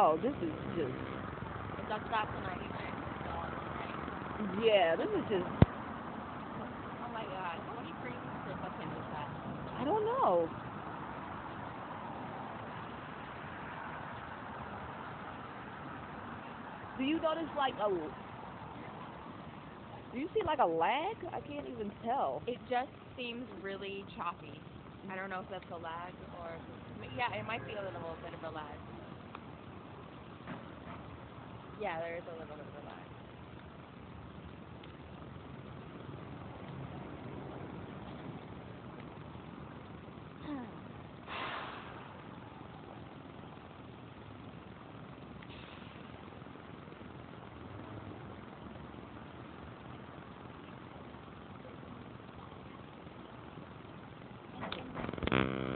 Oh, this is just. That's that's the 99. Right? Yeah, this is just. Oh my god. How much cream for fucking is that? I don't know. Do you notice like a? Do you see like a lag? I can't even tell. It just seems really choppy. I don't know if that's a lag or yeah, it might be a little bit of a lag. Yeah, there is a little bit of lag.